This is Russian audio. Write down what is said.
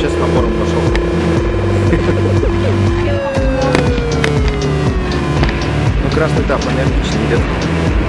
вообще с набором пошел. Ну, красный, тап энергичный идет.